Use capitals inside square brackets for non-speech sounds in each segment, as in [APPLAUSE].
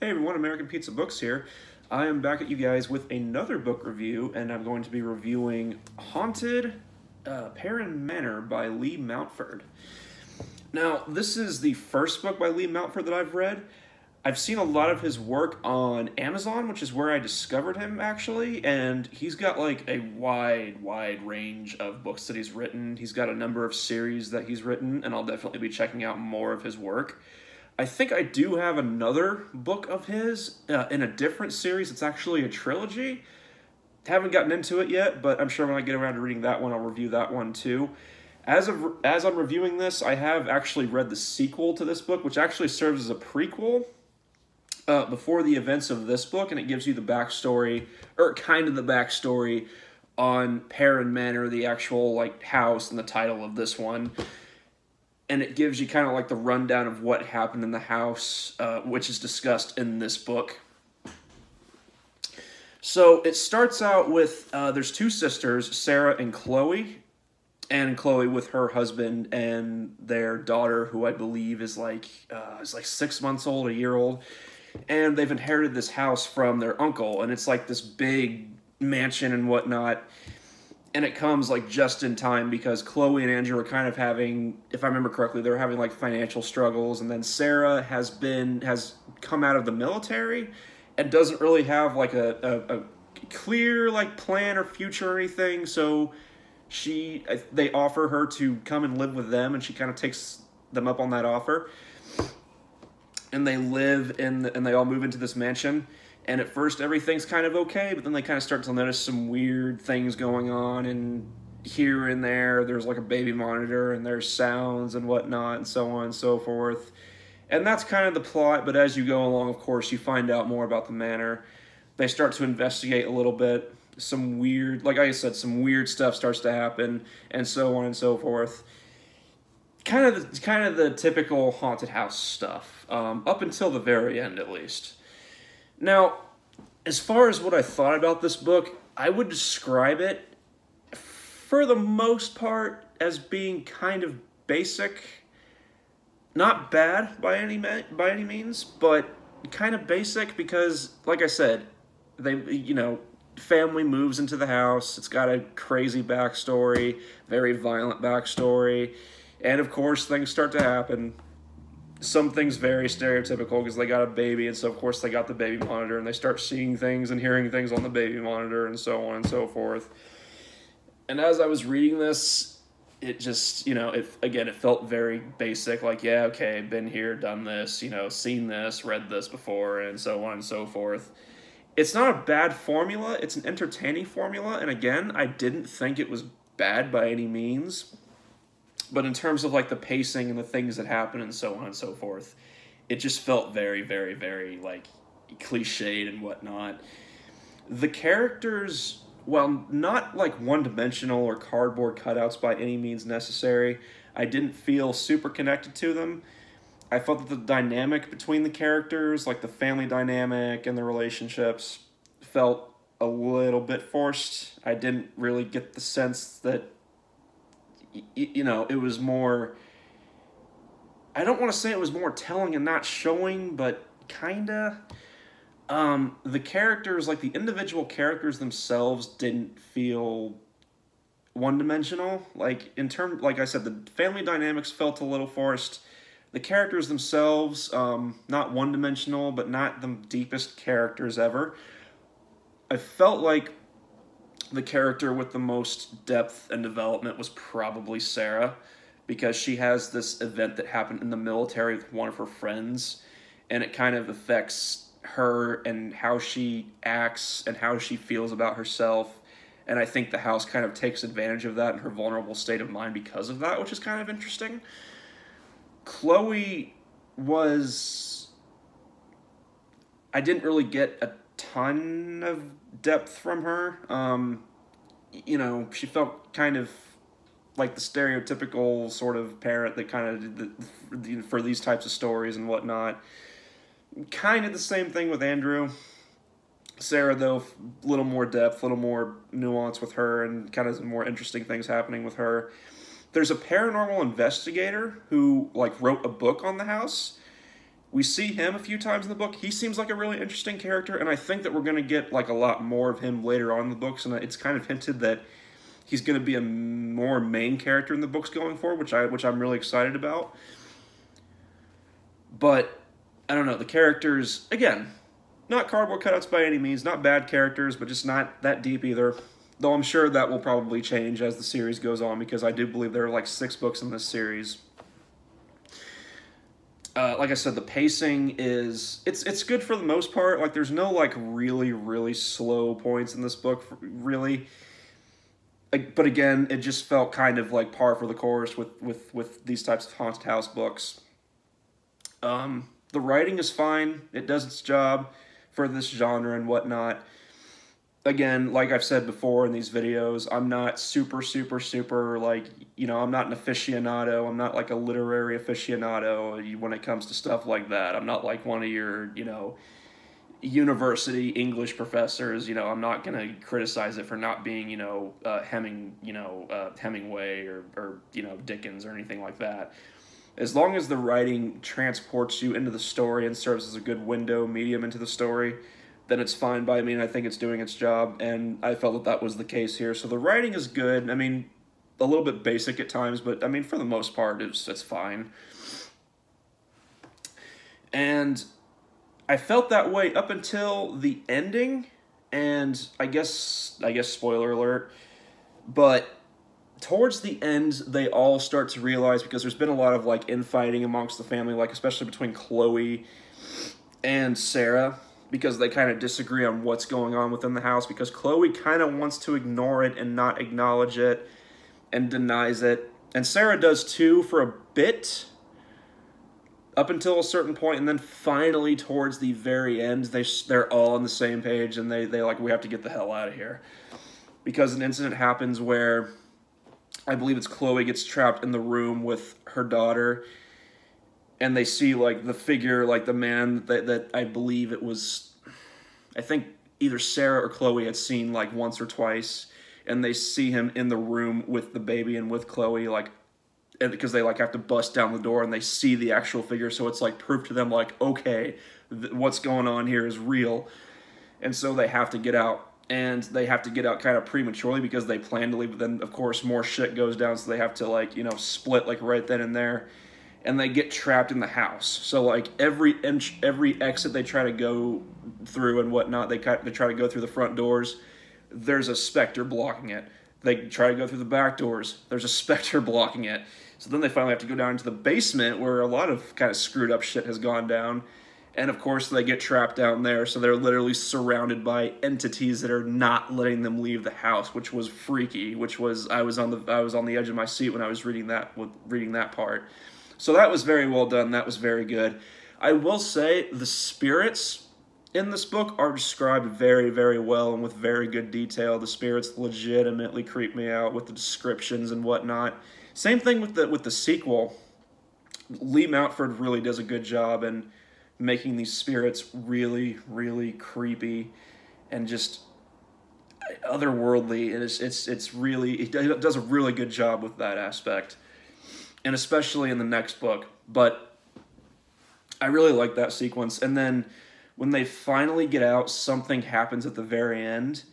Hey everyone, American Pizza Books here. I am back at you guys with another book review, and I'm going to be reviewing Haunted uh, Perron Manor by Lee Mountford. Now, this is the first book by Lee Mountford that I've read. I've seen a lot of his work on Amazon, which is where I discovered him actually, and he's got like a wide, wide range of books that he's written. He's got a number of series that he's written, and I'll definitely be checking out more of his work. I think I do have another book of his uh, in a different series. It's actually a trilogy. Haven't gotten into it yet, but I'm sure when I get around to reading that one, I'll review that one too. As of as I'm reviewing this, I have actually read the sequel to this book, which actually serves as a prequel uh, before the events of this book, and it gives you the backstory, or kind of the backstory on Perron Manor, the actual like house and the title of this one and it gives you kind of like the rundown of what happened in the house, uh, which is discussed in this book. So it starts out with uh, there's two sisters, Sarah and Chloe, and Chloe with her husband and their daughter, who I believe is like uh, is like six months old, a year old, and they've inherited this house from their uncle, and it's like this big mansion and whatnot and it comes like just in time because Chloe and Andrew are kind of having, if I remember correctly, they're having like financial struggles, and then Sarah has been has come out of the military and doesn't really have like a, a, a clear like plan or future or anything. So she they offer her to come and live with them, and she kind of takes them up on that offer. And they live in the, and they all move into this mansion and at first everything's kind of okay, but then they kind of start to notice some weird things going on, and here and there there's like a baby monitor, and there's sounds and whatnot, and so on and so forth. And that's kind of the plot, but as you go along, of course, you find out more about the manor. They start to investigate a little bit. Some weird, like I said, some weird stuff starts to happen, and so on and so forth. Kind of, the, kind of the typical haunted house stuff, um, up until the very end, at least. Now, as far as what I thought about this book, I would describe it, for the most part, as being kind of basic. Not bad by any by any means, but kind of basic because, like I said, they you know family moves into the house. It's got a crazy backstory, very violent backstory, and of course things start to happen. Some things very stereotypical because they got a baby and so of course they got the baby monitor and they start seeing things and hearing things on the baby monitor and so on and so forth. And as i was reading this it just you know it again it felt very basic like yeah okay been here done this you know seen this read this before and so on and so forth. It's not a bad formula. It's an entertaining formula. And again i didn't think it was bad by any means but in terms of like the pacing and the things that happen and so on and so forth, it just felt very, very, very like cliched and whatnot. The characters, while not like one dimensional or cardboard cutouts by any means necessary, I didn't feel super connected to them. I felt that the dynamic between the characters, like the family dynamic and the relationships, felt a little bit forced. I didn't really get the sense that you know, it was more. I don't want to say it was more telling and not showing, but kinda. Um, the characters, like the individual characters themselves, didn't feel one dimensional. Like in term, like I said, the family dynamics felt a little forced. The characters themselves, um, not one dimensional, but not the deepest characters ever. I felt like the character with the most depth and development was probably Sarah because she has this event that happened in the military with one of her friends and it kind of affects her and how she acts and how she feels about herself and I think the house kind of takes advantage of that and her vulnerable state of mind because of that, which is kind of interesting. Chloe was I didn't really get a ton of depth from her. Um, you know, she felt kind of like the stereotypical sort of parent that kind of did the, for these types of stories and whatnot. Kind of the same thing with Andrew. Sarah, though, a little more depth, a little more nuance with her, and kind of more interesting things happening with her. There's a paranormal investigator who like wrote a book on the house, we see him a few times in the book. He seems like a really interesting character, and I think that we're going to get like a lot more of him later on in the books. And it's kind of hinted that he's going to be a more main character in the books going forward, which I which I'm really excited about. But I don't know the characters again, not cardboard cutouts by any means, not bad characters, but just not that deep either. Though I'm sure that will probably change as the series goes on because I do believe there are like six books in this series uh, like I said, the pacing is it's it's good for the most part. Like there's no like really really slow points in this book, really. Like, but again, it just felt kind of like par for the course with with with these types of haunted house books. Um, the writing is fine; it does its job for this genre and whatnot again, like I've said before in these videos, I'm not super, super, super like, you know, I'm not an aficionado. I'm not like a literary aficionado when it comes to stuff like that. I'm not like one of your, you know, university English professors. You know, I'm not going to criticize it for not being, you know, uh, Heming, you know, uh, Hemingway or, or, you know, Dickens or anything like that. As long as the writing transports you into the story and serves as a good window medium into the story, then it's fine by me, and I think it's doing its job, and I felt that that was the case here. So the writing is good. I mean, a little bit basic at times, but I mean, for the most part, it's, it's fine. And I felt that way up until the ending, and I guess, I guess, spoiler alert, but towards the end, they all start to realize, because there's been a lot of, like, infighting amongst the family, like, especially between Chloe and Sarah, because they kind of disagree on what's going on within the house because Chloe kind of wants to ignore it and not acknowledge it and denies it. And Sarah does too for a bit up until a certain point and then finally towards the very end they they're all on the same page and they they like we have to get the hell out of here. Because an incident happens where I believe it's Chloe gets trapped in the room with her daughter and they see like the figure, like the man that, that I believe it was, I think either Sarah or Chloe had seen like once or twice, and they see him in the room with the baby and with Chloe, like, because they like have to bust down the door and they see the actual figure, so it's like proof to them, like, okay, what's going on here is real, and so they have to get out. And they have to get out kind of prematurely because they plan to leave, but then, of course, more shit goes down, so they have to, like, you know, split, like, right then and there and they get trapped in the house. So like every inch, every exit they try to go through and whatnot, they they try to go through the front doors. There's a specter blocking it. They try to go through the back doors. There's a [LAUGHS] specter blocking it. So then they finally have to go down into the basement where a lot of kind of screwed up shit has gone down. And of course, they get trapped down there, so they're literally surrounded by entities that are not letting them leave the house, which was freaky. Which was I was on the I was on the edge of my seat when I was reading that with reading that part. So that was very well done. That was very good. I will say the spirits in this book are described very, very well and with very good detail. The spirits legitimately creep me out with the descriptions and whatnot. Same thing with the with the sequel. Lee Mountford really does a good job in making these spirits really, really creepy and just otherworldly. It's it's it's really it does a really good job with that aspect and especially in the next book. But I really like that sequence. And then when they finally get out, something happens at the very end,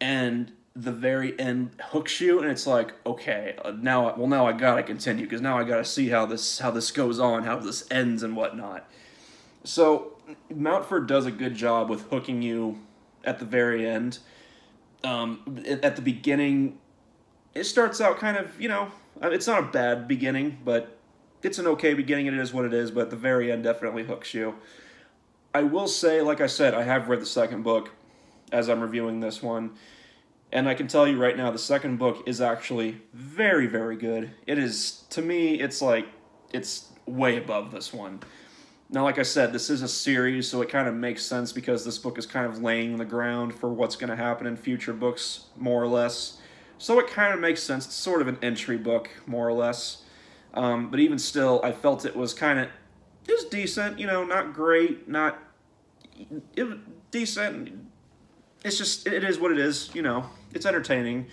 and the very end hooks you, and it's like, okay, uh, now, well, now I gotta continue because now I gotta see how this how this goes on, how this ends, and whatnot. So Mountford does a good job with hooking you at the very end. Um, at the beginning, it starts out kind of, you know, Uh, it's not a bad beginning, but it's an okay beginning. It is what it is, but the very end definitely hooks you. I will say, like I said, I have read the second book as I'm reviewing this one. And I can tell you right now, the second book is actually very, very good. It is, to me, it's like, it's way above this one. Now, like I said, this is a series, so it kind of makes sense because this book is kind of laying the ground for what's going to happen in future books, more or less. So it kind of makes sense. It's sort of an entry book, more or less. Um, but even still, I felt it was kind of, just decent, you know, not great, not, it decent. It's just, it is what it is, you know, it's entertaining.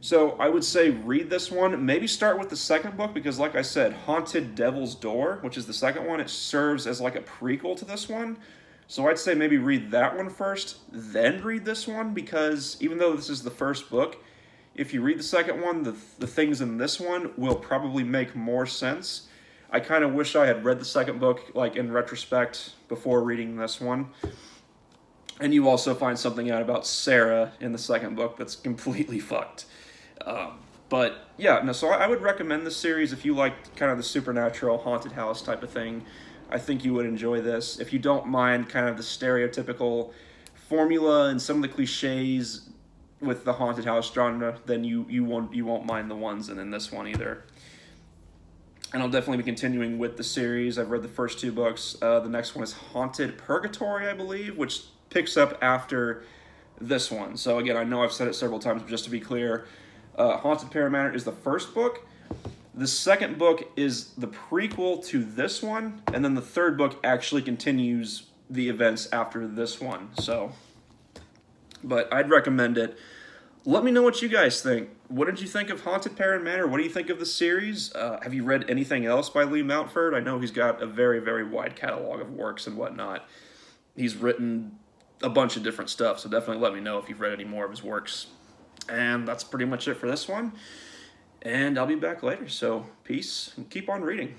So I would say read this one. Maybe start with the second book because, like I said, Haunted Devil's Door, which is the second one, it serves as like a prequel to this one. So I'd say maybe read that one first, then read this one because even though this is the first book, if you read the second one, the, the things in this one will probably make more sense. I kind of wish I had read the second book, like in retrospect, before reading this one. And you also find something out about Sarah in the second book that's [LAUGHS] completely fucked. Um, but yeah, no, so I would recommend this series if you like kind of the supernatural haunted house type of thing. I think you would enjoy this. If you don't mind kind of the stereotypical formula and some of the cliches with the haunted house genre, then you you won't you won't mind the ones and then this one either. And I'll definitely be continuing with the series. I've read the first two books. Uh, the next one is Haunted Purgatory, I believe, which picks up after this one. So again, I know I've said it several times, but just to be clear, uh, Haunted Manor is the first book. The second book is the prequel to this one, and then the third book actually continues the events after this one. So, but I'd recommend it. Let me know what you guys think. What did you think of Haunted Perron Manor? What do you think of the series? Uh, have you read anything else by Lee Mountford? I know he's got a very, very wide catalog of works and whatnot. He's written a bunch of different stuff, so definitely let me know if you've read any more of his works. And that's pretty much it for this one. And I'll be back later. So, peace and keep on reading.